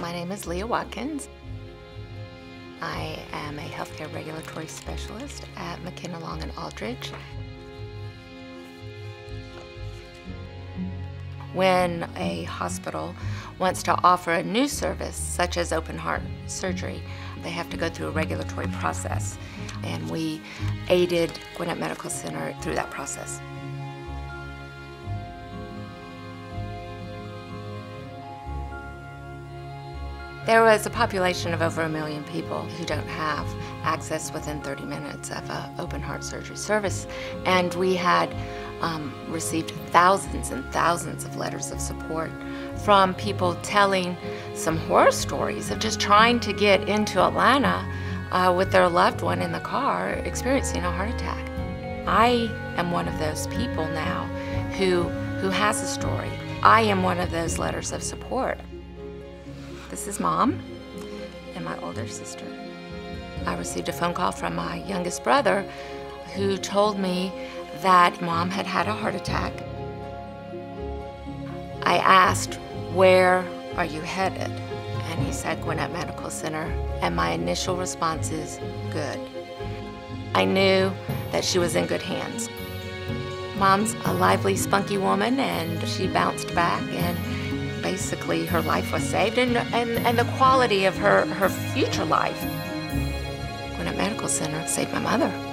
My name is Leah Watkins. I am a healthcare regulatory specialist at McKenna Long and Aldridge. When a hospital wants to offer a new service, such as open heart surgery, they have to go through a regulatory process. And we aided Gwinnett Medical Center through that process. There was a population of over a million people who don't have access within 30 minutes of an open heart surgery service. And we had um, received thousands and thousands of letters of support from people telling some horror stories of just trying to get into Atlanta uh, with their loved one in the car experiencing a heart attack. I am one of those people now who, who has a story. I am one of those letters of support. This is mom and my older sister. I received a phone call from my youngest brother who told me that mom had had a heart attack. I asked, Where are you headed? And he said, Gwinnett Medical Center. And my initial response is, Good. I knew that she was in good hands. Mom's a lively, spunky woman, and she bounced back and basically her life was saved and, and, and the quality of her, her future life. Gwinnett Medical Center saved my mother.